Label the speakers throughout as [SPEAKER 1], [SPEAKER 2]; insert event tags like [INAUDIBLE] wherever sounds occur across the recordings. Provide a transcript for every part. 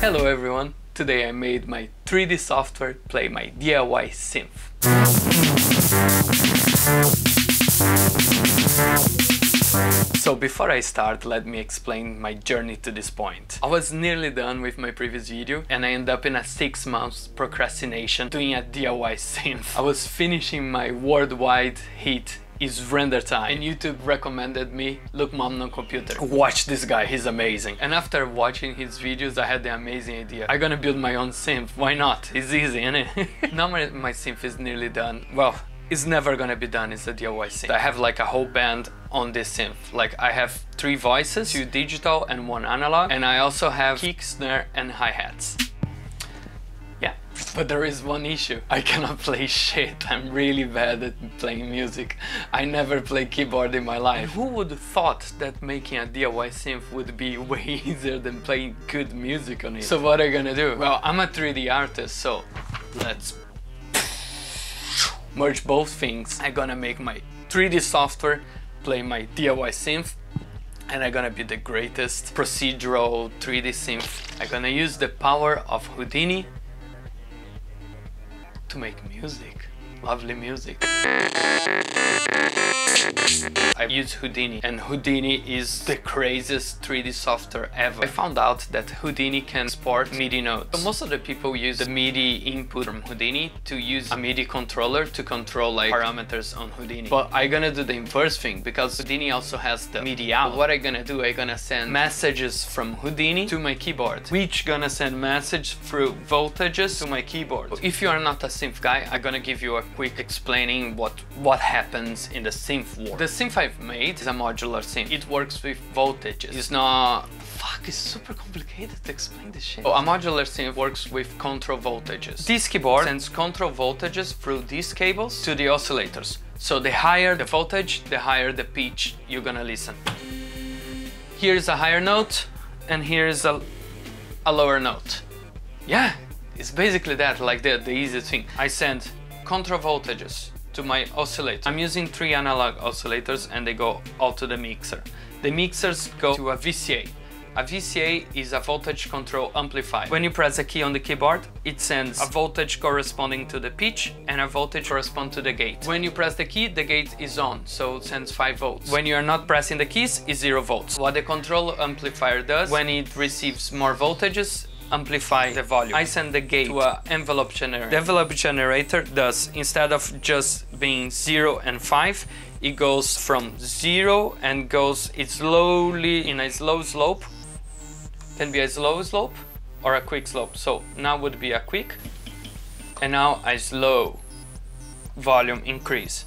[SPEAKER 1] Hello everyone, today I made my 3D software play my DIY synth. So before I start, let me explain my journey to this point. I was nearly done with my previous video and I ended up in a 6 months procrastination doing a DIY [LAUGHS] synth. I was finishing my worldwide hit is render time. And YouTube recommended me Look Mum No Computer. Watch this guy he's amazing. And after watching his videos I had the amazing idea. I'm gonna build my own synth. Why not? It's easy isn't it [LAUGHS] now my, my synth is nearly done. Well it's never gonna be done it's a DIY synth. I have like a whole band on this synth. Like I have three voices two digital and one analog. And I also have kick snare and hi-hats but there is one issue. I cannot [LAUGHS] play shit. I'm really bad at playing music. I never played keyboard in my life. Who would have thought that making a DIY synth would be [LAUGHS] way easier than playing good music on it? So what are you gonna do? Well, I'm a 3D artist, so let's [SIGHS] merge both things. I'm gonna make my 3D software play my DIY synth and I'm gonna be the greatest procedural 3D synth. I'm gonna use the power of Houdini to make music. Lovely music. I use Houdini and Houdini is the craziest 3D software ever. I found out that Houdini can support MIDI notes. So most of the people use the MIDI input from Houdini to use a MIDI controller to control like parameters on Houdini. But I'm gonna do the inverse thing because Houdini also has the MIDI out. What I'm gonna do, I'm gonna send messages from Houdini to my keyboard, which gonna send message through voltages to my keyboard. If you are not a synth guy, I'm gonna give you a quick explaining what, what happens in the synth world. The synth I've made is a modular synth. It works with voltages. It's not... Fuck, it's super complicated to explain this shit. So a modular synth works with control voltages. This keyboard sends control voltages through these cables to the oscillators. So the higher the voltage, the higher the pitch you're gonna listen. Here's a higher note, and here's a, a lower note. Yeah, it's basically that, like the, the easiest thing. I send control voltages to my oscillator. I'm using three analog oscillators and they go all to the mixer. The mixers go to a VCA. A VCA is a voltage control amplifier. When you press a key on the keyboard, it sends a voltage corresponding to the pitch and a voltage corresponding to the gate. When you press the key, the gate is on, so it sends 5 volts. When you are not pressing the keys, it's 0 volts. What the control amplifier does, when it receives more voltages, amplify the volume. I send the gate to an envelope generator. The envelope generator does, instead of just being 0 and 5, it goes from 0 and goes it slowly in a slow slope. Can be a slow slope or a quick slope. So now would be a quick and now a slow volume increase.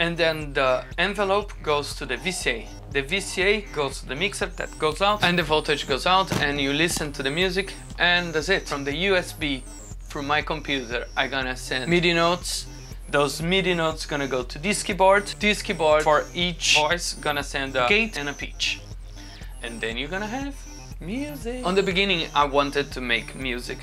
[SPEAKER 1] And then the envelope goes to the VCA the VCA goes to the mixer that goes out and the voltage goes out and you listen to the music and that's it. From the USB through my computer I'm gonna send MIDI notes those MIDI notes gonna go to this keyboard. This keyboard for each voice gonna send a gate and a pitch. And then you're gonna have music. On the beginning I wanted to make music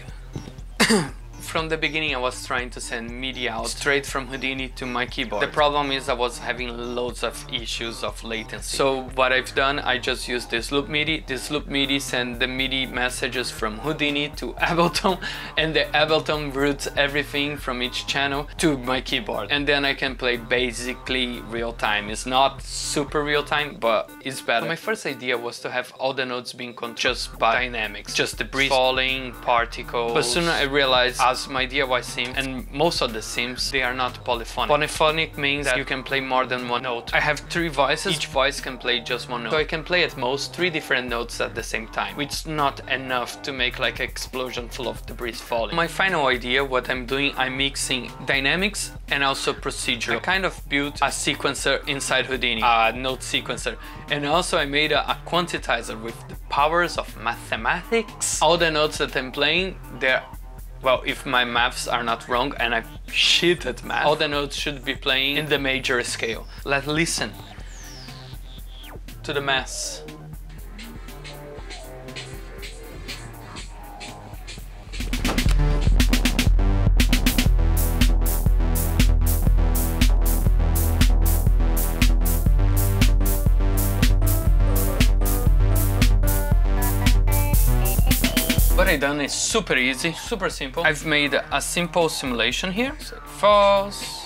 [SPEAKER 1] [COUGHS] from the beginning I was trying to send MIDI out straight from Houdini to my keyboard. The problem is I was having loads of issues of latency. So what I've done, I just used this loopMIDI. This loopMIDI send the MIDI messages from Houdini to [LAUGHS] Ableton and the Ableton routes everything from each channel to my keyboard. And then I can play basically real time. It's not super real time, but it's better. So my first idea was to have all the notes being controlled just by dynamics, just the breeze falling, particles. But soon I realized as my DIY synth and most of the synths they are not polyphonic. Polyphonic means that you can play more than one note. I have three voices, each voice can play just one note. So I can play at most three different notes at the same time, which is not enough to make like an explosion full of debris falling. My final idea, what I'm doing, I'm mixing dynamics and also procedural. I kind of built a sequencer inside Houdini, a note sequencer. And also I made a, a quantizer with the powers of mathematics. All the notes that I'm playing, they're well, if my maths are not wrong and I shit at math, all the notes should be playing in the major scale. Let's listen to the mass. Done is super easy, super simple. I've made a simple simulation here. So false,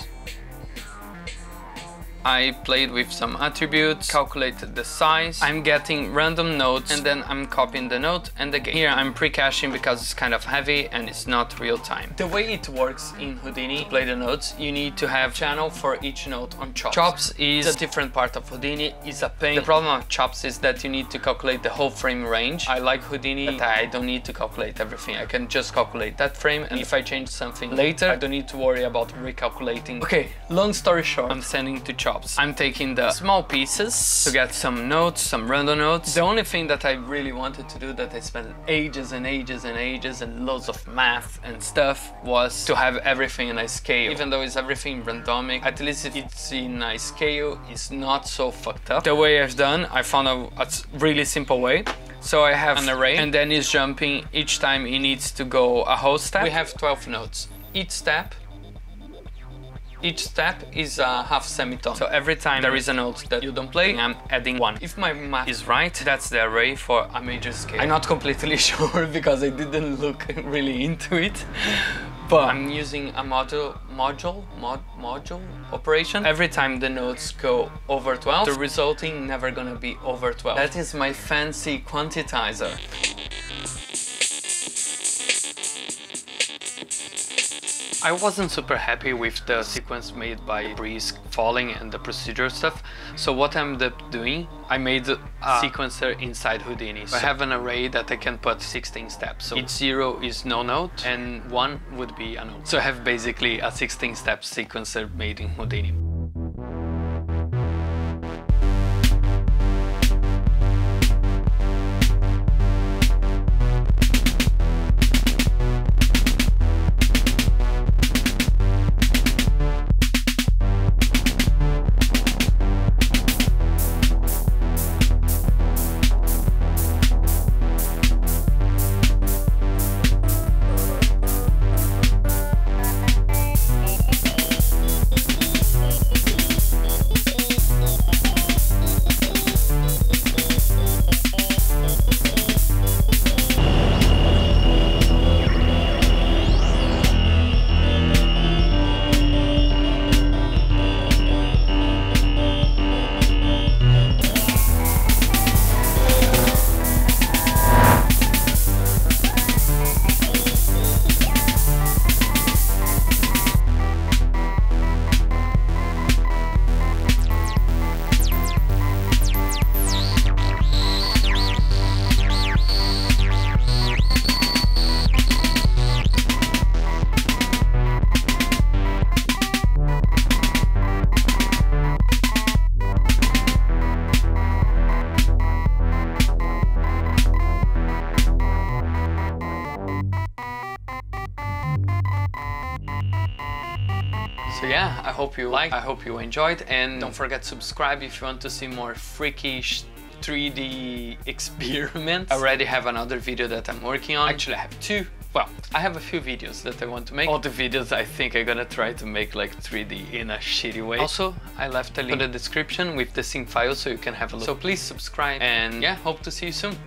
[SPEAKER 1] I played with some attributes, calculated the size. I'm getting random notes and then I'm copying the note and again. Here I'm pre-caching because it's kind of heavy and it's not real time. The way it works in Houdini, play the notes, you need to have channel for each note on CHOPs. CHOPs is a different part of Houdini, is a pain. The problem of CHOPs is that you need to calculate the whole frame range. I like Houdini, but I don't need to calculate everything. I can just calculate that frame and if I change something later, I don't need to worry about recalculating. Okay, long story short, I'm sending to CHOPs I'm taking the small pieces to get some notes, some random notes. The only thing that I really wanted to do that I spent ages and ages and ages and loads of math and stuff was to have everything in a scale. Even though it's everything randomic, at least if it's in a scale, it's not so fucked up. The way I've done, I found a, a really simple way. So I have an array and then it's jumping each time it needs to go a whole step. We have 12 notes. Each step each step is a half semitone. So every time there is a note that you don't play, I'm adding one. If my math is right, that's the array for a major scale. I'm not completely [LAUGHS] sure because I didn't look really into it. But I'm using a module, module, mod, module operation. Every time the notes go over 12, the resulting never gonna be over 12. That is my fancy quantizer. I wasn't super happy with the sequence made by Breeze falling and the procedure stuff. So what I ended up doing, I made a ah. sequencer inside Houdini. So I have an array that I can put 16 steps. So each zero is no node and one would be a node. So I have basically a 16 step sequencer made in Houdini. Hope you liked, I hope you enjoyed, and don't forget to subscribe if you want to see more freakish 3D [LAUGHS] experiments. I already have another video that I'm working on. Actually, I have two. Well, I have a few videos that I want to make. All the videos I think I'm gonna try to make like 3D in a shitty way. Also, I left a link in the description with the sync file so you can have a look. So please subscribe and yeah, hope to see you soon.